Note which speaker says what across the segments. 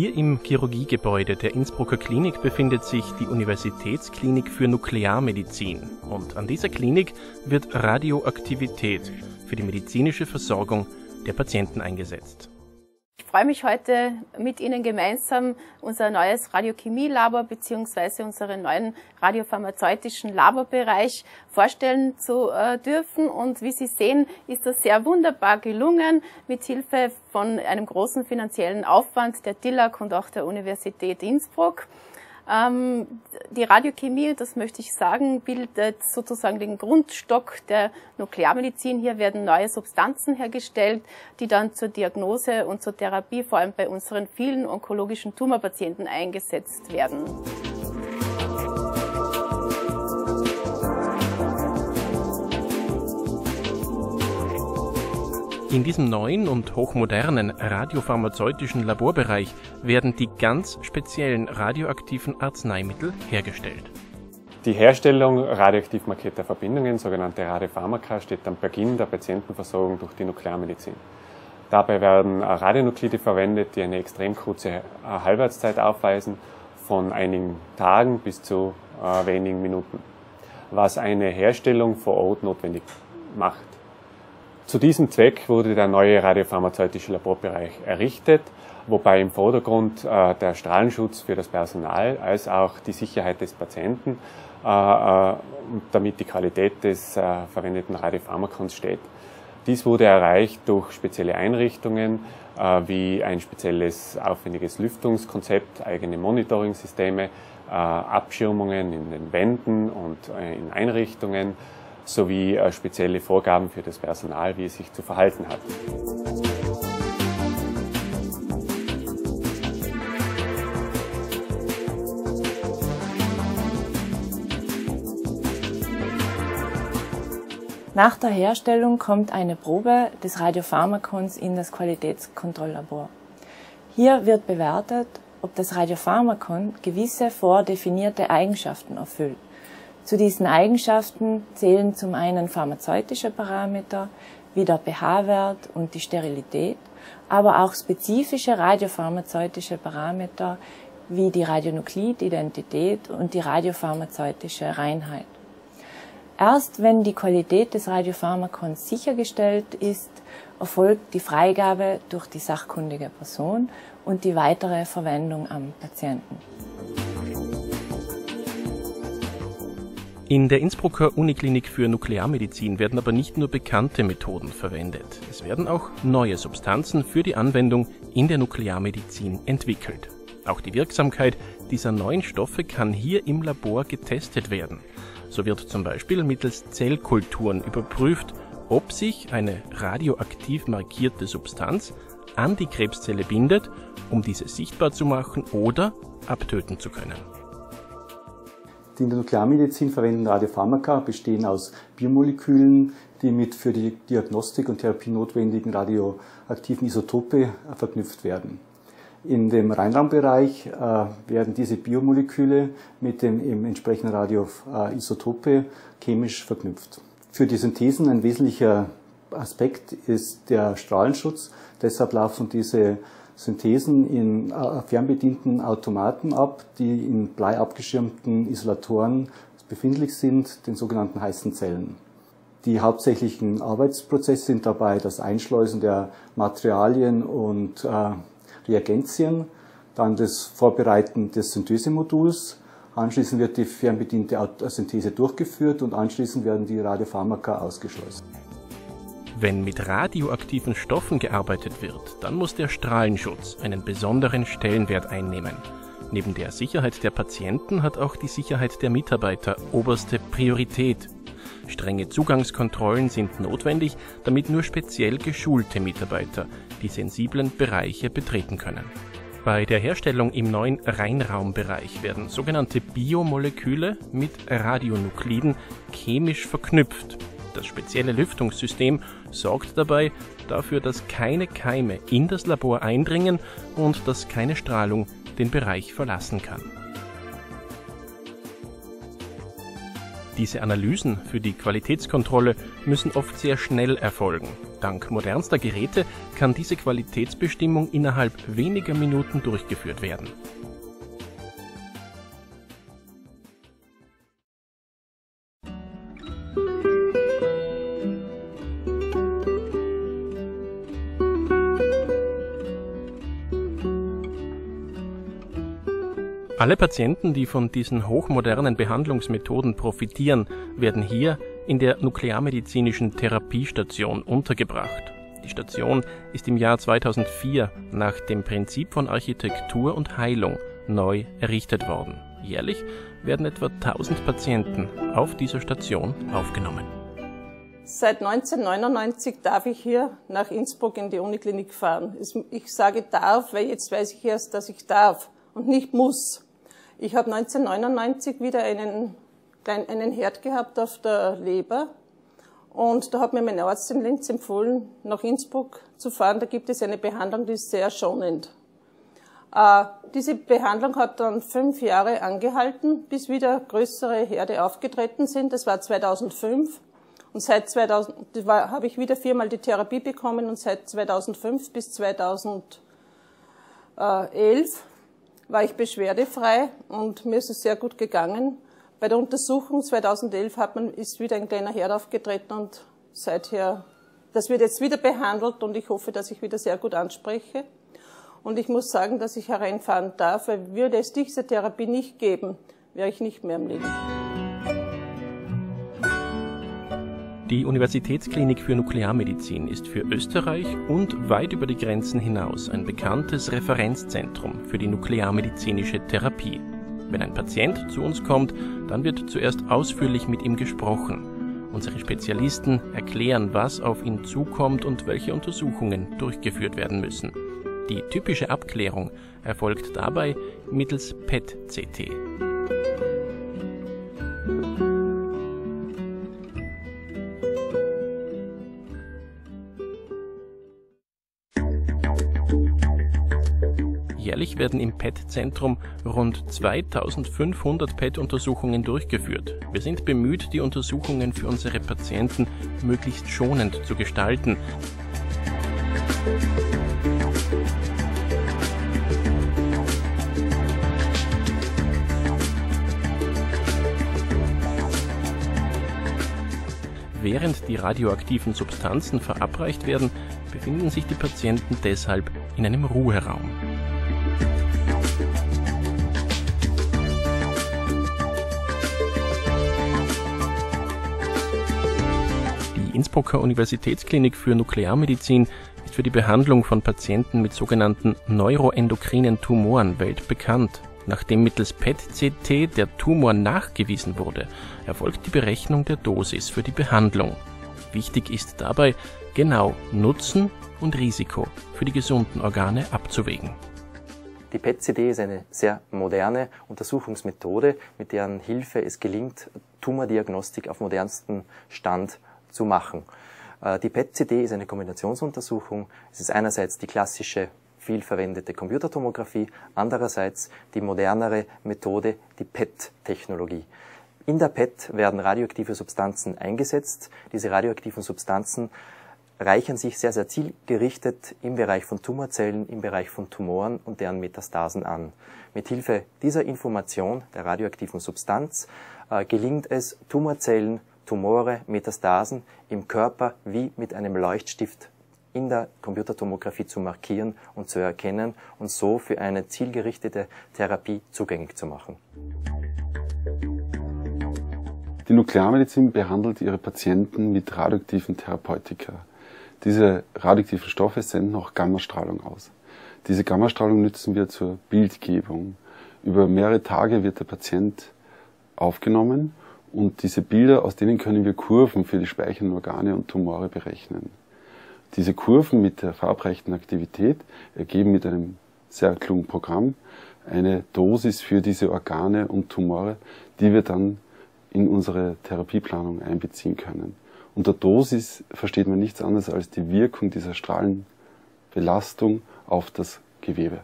Speaker 1: Hier im Chirurgiegebäude der Innsbrucker Klinik befindet sich die Universitätsklinik für Nuklearmedizin. Und an dieser Klinik wird Radioaktivität für die medizinische Versorgung der Patienten eingesetzt
Speaker 2: freue mich heute mit Ihnen gemeinsam unser neues Radiochemie-Labor bzw. unseren neuen radiopharmazeutischen Laborbereich vorstellen zu äh, dürfen. Und wie Sie sehen, ist das sehr wunderbar gelungen mit Hilfe von einem großen finanziellen Aufwand der DILAG und auch der Universität Innsbruck. Ähm, die Radiochemie, das möchte ich sagen, bildet sozusagen den Grundstock der Nuklearmedizin. Hier werden neue Substanzen hergestellt, die dann zur Diagnose und zur Therapie vor allem bei unseren vielen onkologischen Tumorpatienten eingesetzt werden.
Speaker 1: In diesem neuen und hochmodernen radiopharmazeutischen Laborbereich werden die ganz speziellen radioaktiven Arzneimittel hergestellt.
Speaker 3: Die Herstellung radioaktiv markierter Verbindungen, sogenannte Radiopharmaka, steht am Beginn der Patientenversorgung durch die Nuklearmedizin. Dabei werden Radionuklide verwendet, die eine extrem kurze Halbwertszeit aufweisen, von einigen Tagen bis zu äh, wenigen Minuten, was eine Herstellung vor Ort notwendig macht. Zu diesem Zweck wurde der neue radiopharmazeutische Laborbereich errichtet, wobei im Vordergrund äh, der Strahlenschutz für das Personal als auch die Sicherheit des Patienten äh, äh, und damit die Qualität des äh, verwendeten Radiopharmakons steht. Dies wurde erreicht durch spezielle Einrichtungen äh, wie ein spezielles aufwendiges Lüftungskonzept, eigene Monitoring-Systeme, äh, Abschirmungen in den Wänden und in Einrichtungen, sowie äh, spezielle Vorgaben für das Personal, wie es sich zu verhalten hat.
Speaker 4: Nach der Herstellung kommt eine Probe des Radiopharmakons in das Qualitätskontrolllabor. Hier wird bewertet, ob das Radiopharmakon gewisse vordefinierte Eigenschaften erfüllt. Zu diesen Eigenschaften zählen zum einen pharmazeutische Parameter wie der pH-Wert und die Sterilität, aber auch spezifische radiopharmazeutische Parameter wie die Radionuklididentität und die radiopharmazeutische Reinheit. Erst wenn die Qualität des Radiopharmakons sichergestellt ist, erfolgt die Freigabe durch die sachkundige Person und die weitere Verwendung am Patienten.
Speaker 1: In der Innsbrucker Uniklinik für Nuklearmedizin werden aber nicht nur bekannte Methoden verwendet. Es werden auch neue Substanzen für die Anwendung in der Nuklearmedizin entwickelt. Auch die Wirksamkeit dieser neuen Stoffe kann hier im Labor getestet werden. So wird zum Beispiel mittels Zellkulturen überprüft, ob sich eine radioaktiv markierte Substanz an die Krebszelle bindet, um diese sichtbar zu machen oder abtöten zu können.
Speaker 5: Die in der Nuklearmedizin verwendeten Radiopharmaka bestehen aus Biomolekülen, die mit für die Diagnostik und Therapie notwendigen radioaktiven Isotope verknüpft werden. In dem Reinraumbereich äh, werden diese Biomoleküle mit dem entsprechenden Radioisotope chemisch verknüpft. Für die Synthesen ein wesentlicher Aspekt ist der Strahlenschutz. Deshalb laufen diese Synthesen in äh, fernbedienten Automaten ab, die in bleiabgeschirmten Isolatoren befindlich sind, den sogenannten heißen Zellen. Die hauptsächlichen Arbeitsprozesse sind dabei das Einschleusen der Materialien und äh, Reagenzien, dann das Vorbereiten des Synthesemoduls, anschließend wird die fernbediente Synthese durchgeführt und anschließend werden die Radiopharmaka ausgeschlossen.
Speaker 1: Wenn mit radioaktiven Stoffen gearbeitet wird, dann muss der Strahlenschutz einen besonderen Stellenwert einnehmen. Neben der Sicherheit der Patienten hat auch die Sicherheit der Mitarbeiter oberste Priorität. Strenge Zugangskontrollen sind notwendig, damit nur speziell geschulte Mitarbeiter die sensiblen Bereiche betreten können. Bei der Herstellung im neuen Reinraumbereich werden sogenannte Biomoleküle mit Radionukliden chemisch verknüpft das spezielle Lüftungssystem sorgt dabei dafür, dass keine Keime in das Labor eindringen und dass keine Strahlung den Bereich verlassen kann. Diese Analysen für die Qualitätskontrolle müssen oft sehr schnell erfolgen. Dank modernster Geräte kann diese Qualitätsbestimmung innerhalb weniger Minuten durchgeführt werden. Alle Patienten, die von diesen hochmodernen Behandlungsmethoden profitieren, werden hier in der nuklearmedizinischen Therapiestation untergebracht. Die Station ist im Jahr 2004 nach dem Prinzip von Architektur und Heilung neu errichtet worden. Jährlich werden etwa 1000 Patienten auf dieser Station aufgenommen.
Speaker 6: Seit 1999 darf ich hier nach Innsbruck in die Uniklinik fahren. Ich sage darf, weil jetzt weiß ich erst, dass ich darf und nicht muss. Ich habe 1999 wieder einen, einen Herd gehabt auf der Leber und da hat mir mein Arzt in Linz empfohlen, nach Innsbruck zu fahren. Da gibt es eine Behandlung, die ist sehr schonend. Äh, diese Behandlung hat dann fünf Jahre angehalten, bis wieder größere Herde aufgetreten sind. Das war 2005. Und seit 2000 habe ich wieder viermal die Therapie bekommen und seit 2005 bis 2011 war ich beschwerdefrei und mir ist es sehr gut gegangen. Bei der Untersuchung 2011 hat man, ist wieder ein kleiner Herd aufgetreten und seither, das wird jetzt wieder behandelt und ich hoffe, dass ich wieder sehr gut anspreche. Und ich muss sagen, dass ich hereinfahren darf, weil würde es diese Therapie nicht geben, wäre ich nicht mehr am Leben.
Speaker 1: Die Universitätsklinik für Nuklearmedizin ist für Österreich und weit über die Grenzen hinaus ein bekanntes Referenzzentrum für die nuklearmedizinische Therapie. Wenn ein Patient zu uns kommt, dann wird zuerst ausführlich mit ihm gesprochen. Unsere Spezialisten erklären, was auf ihn zukommt und welche Untersuchungen durchgeführt werden müssen. Die typische Abklärung erfolgt dabei mittels PET-CT. Jährlich werden im PET-Zentrum rund 2500 PET-Untersuchungen durchgeführt. Wir sind bemüht, die Untersuchungen für unsere Patienten möglichst schonend zu gestalten. Während die radioaktiven Substanzen verabreicht werden, befinden sich die Patienten deshalb in einem Ruheraum. Innsbrucker Universitätsklinik für Nuklearmedizin ist für die Behandlung von Patienten mit sogenannten neuroendokrinen Tumoren weltbekannt. Nachdem mittels PET-CT der Tumor nachgewiesen wurde, erfolgt die Berechnung der Dosis für die Behandlung. Wichtig ist dabei, genau Nutzen und Risiko für die gesunden Organe abzuwägen.
Speaker 7: Die PET-CT ist eine sehr moderne Untersuchungsmethode, mit deren Hilfe es gelingt, Tumordiagnostik auf modernstem Stand zu machen. Äh, die PET-CT ist eine Kombinationsuntersuchung. Es ist einerseits die klassische viel verwendete Computertomographie, andererseits die modernere Methode, die PET-Technologie. In der PET werden radioaktive Substanzen eingesetzt. Diese radioaktiven Substanzen reichern sich sehr, sehr zielgerichtet im Bereich von Tumorzellen, im Bereich von Tumoren und deren Metastasen an. Mithilfe dieser Information der radioaktiven Substanz äh, gelingt es, Tumorzellen Tumore, Metastasen im Körper wie mit einem Leuchtstift in der Computertomographie zu markieren und zu erkennen und so für eine zielgerichtete Therapie zugänglich zu machen.
Speaker 8: Die Nuklearmedizin behandelt ihre Patienten mit radioaktiven Therapeutika. Diese radioaktiven Stoffe senden auch Gammastrahlung aus. Diese Gammastrahlung nützen wir zur Bildgebung. Über mehrere Tage wird der Patient aufgenommen und diese Bilder, aus denen können wir Kurven für die speichernden Organe und Tumore berechnen. Diese Kurven mit der verabreichten Aktivität ergeben mit einem sehr klugen Programm eine Dosis für diese Organe und Tumore, die wir dann in unsere Therapieplanung einbeziehen können. Unter Dosis versteht man nichts anderes als die Wirkung dieser Strahlenbelastung auf das Gewebe.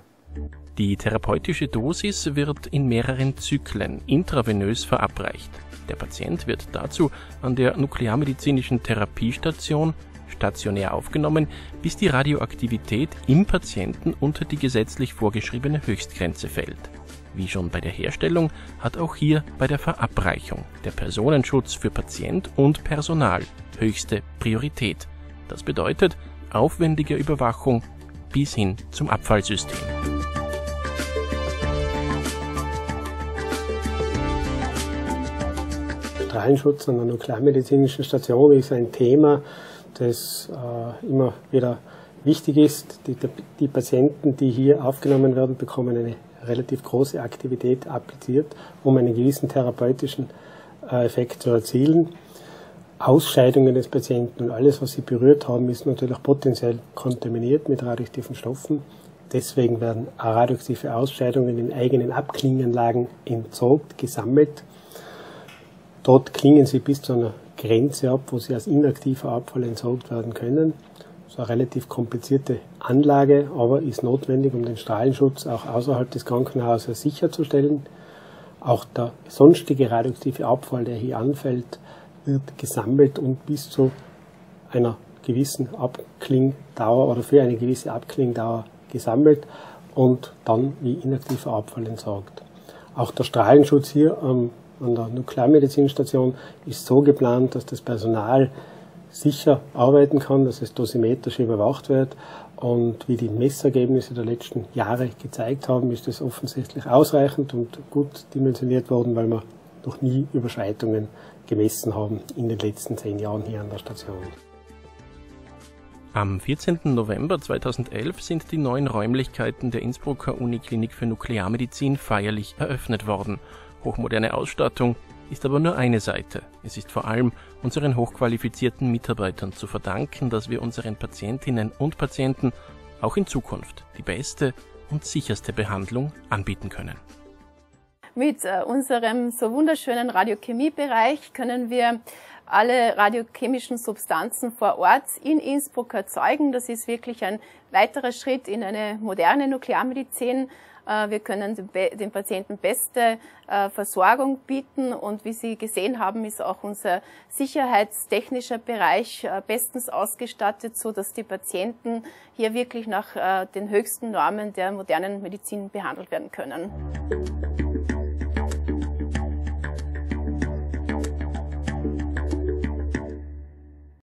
Speaker 1: Die therapeutische Dosis wird in mehreren Zyklen intravenös verabreicht. Der Patient wird dazu an der nuklearmedizinischen Therapiestation stationär aufgenommen, bis die Radioaktivität im Patienten unter die gesetzlich vorgeschriebene Höchstgrenze fällt. Wie schon bei der Herstellung hat auch hier bei der Verabreichung der Personenschutz für Patient und Personal höchste Priorität. Das bedeutet aufwendige Überwachung bis hin zum Abfallsystem.
Speaker 6: Strahlenschutz an der nuklearmedizinischen Station ist ein Thema, das äh, immer wieder wichtig ist. Die, die, Patienten, die hier aufgenommen werden, bekommen eine relativ große Aktivität appliziert, um einen gewissen therapeutischen äh, Effekt zu erzielen. Ausscheidungen des Patienten und alles, was sie berührt haben, ist natürlich potenziell kontaminiert mit radioaktiven Stoffen. Deswegen werden radioaktive Ausscheidungen in eigenen Abklinganlagen entsorgt, gesammelt. Dort klingen sie bis zu einer Grenze ab, wo sie als inaktiver Abfall entsorgt werden können. Das ist eine relativ komplizierte Anlage, aber ist notwendig, um den Strahlenschutz auch außerhalb des Krankenhauses sicherzustellen. Auch der sonstige radioaktive Abfall, der hier anfällt, wird gesammelt und bis zu einer gewissen Abklingdauer oder für eine gewisse Abklingdauer gesammelt und dann wie inaktiver Abfall entsorgt. Auch der Strahlenschutz hier am an der Nuklearmedizinstation ist so geplant, dass das Personal sicher arbeiten kann, dass es dosimetrisch überwacht wird. Und wie die Messergebnisse der letzten Jahre gezeigt haben, ist es offensichtlich ausreichend und gut dimensioniert worden, weil wir noch nie Überschreitungen gemessen haben in den letzten zehn Jahren hier an der Station.
Speaker 1: Am 14. November 2011 sind die neuen Räumlichkeiten der Innsbrucker Uniklinik für Nuklearmedizin feierlich eröffnet worden Hochmoderne Ausstattung ist aber nur eine Seite. Es ist vor allem unseren hochqualifizierten Mitarbeitern zu verdanken, dass wir unseren Patientinnen und Patienten auch in Zukunft die beste und sicherste Behandlung anbieten können.
Speaker 2: Mit äh, unserem so wunderschönen Radiochemiebereich können wir alle radiochemischen Substanzen vor Ort in Innsbruck erzeugen. Das ist wirklich ein weiterer Schritt in eine moderne Nuklearmedizin. Äh, wir können den Patienten beste äh, Versorgung bieten und wie Sie gesehen haben, ist auch unser sicherheitstechnischer Bereich äh, bestens ausgestattet, so dass die Patienten hier wirklich nach den höchsten Normen der modernen Medizin behandelt werden können.